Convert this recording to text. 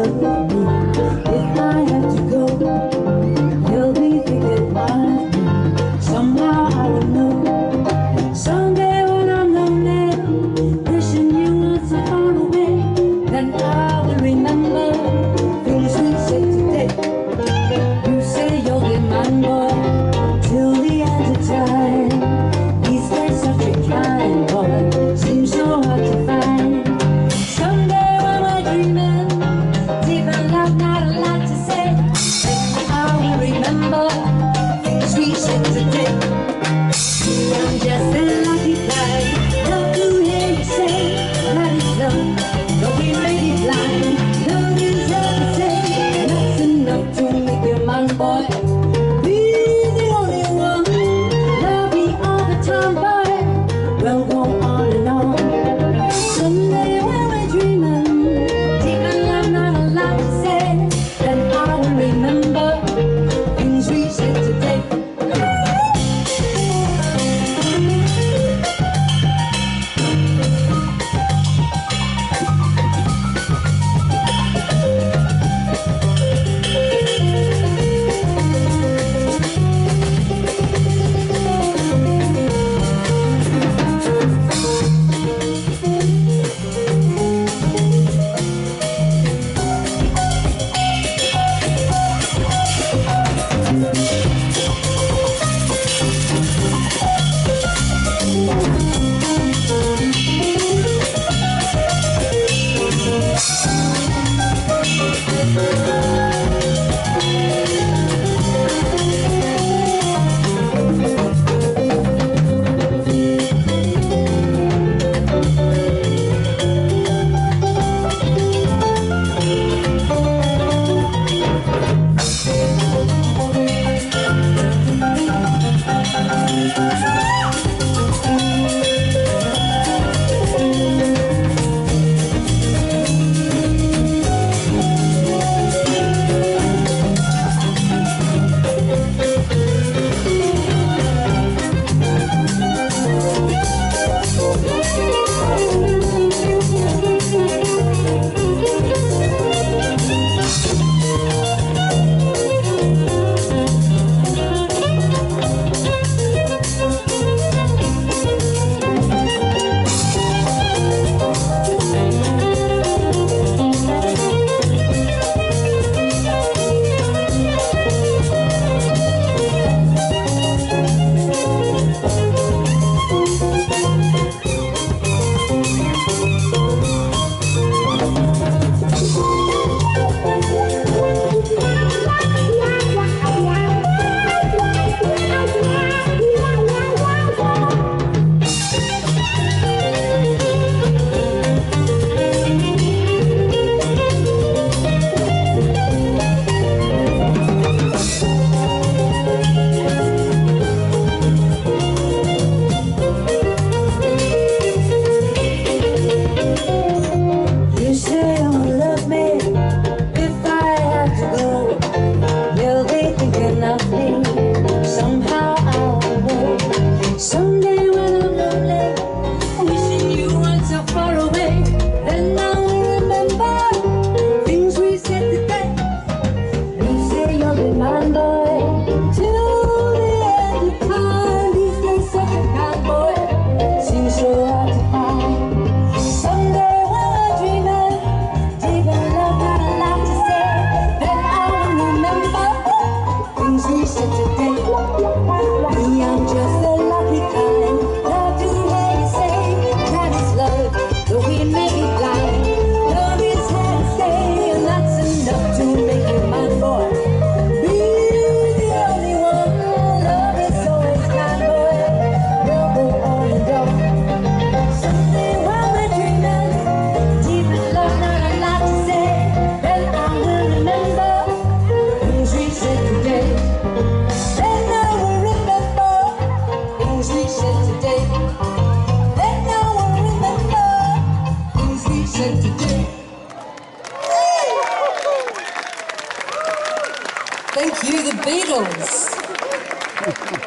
love today. Thank you, the Beatles.